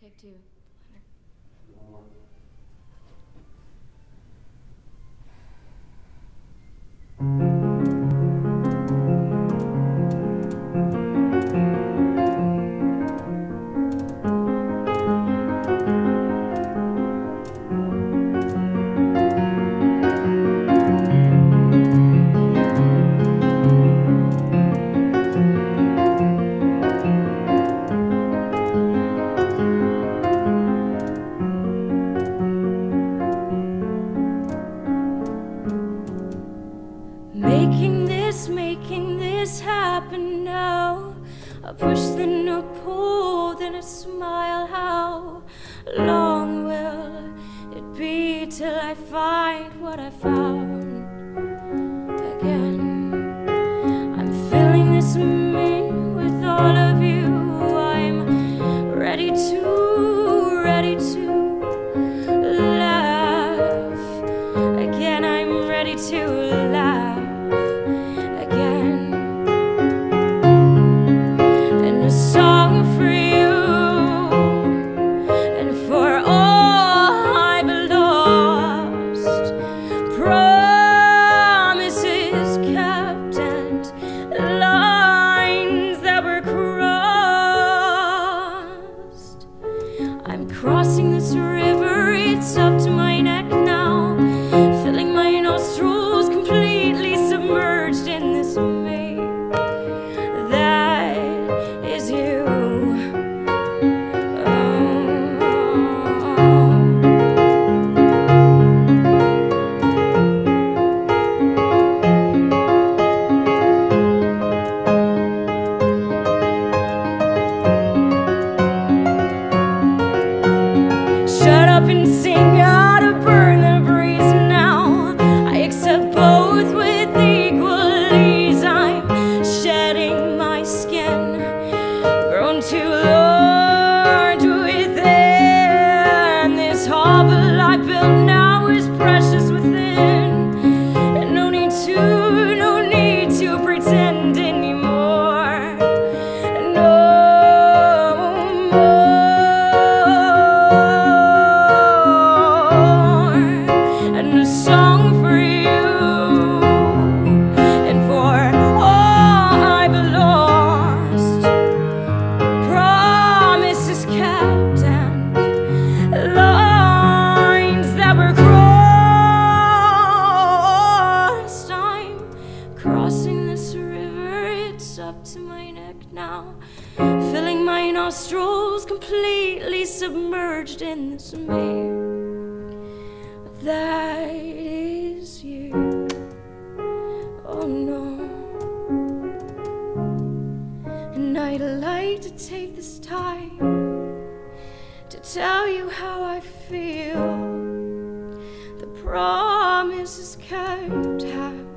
Take two. This happen now. A push, then a pull, then a smile. How long will it be till I find what I found again? I'm filling this me with all of you. I'm ready to, I'm crossing this river, it's up up and sing now. Filling my nostrils, completely submerged in this mirror. That is you. Oh no. And I'd like to take this time to tell you how I feel. The promises kept have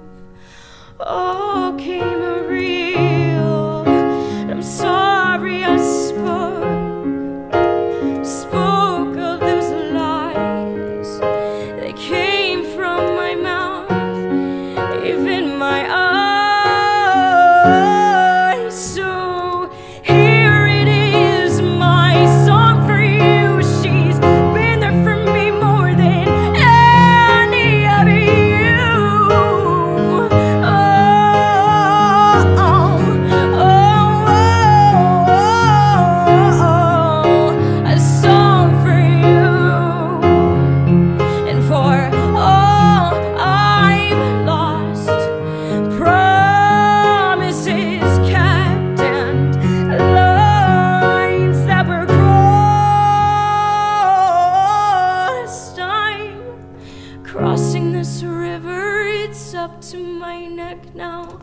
neck now.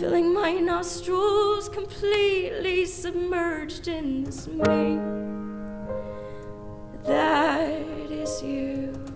Filling my nostrils, completely submerged in this me. That is you.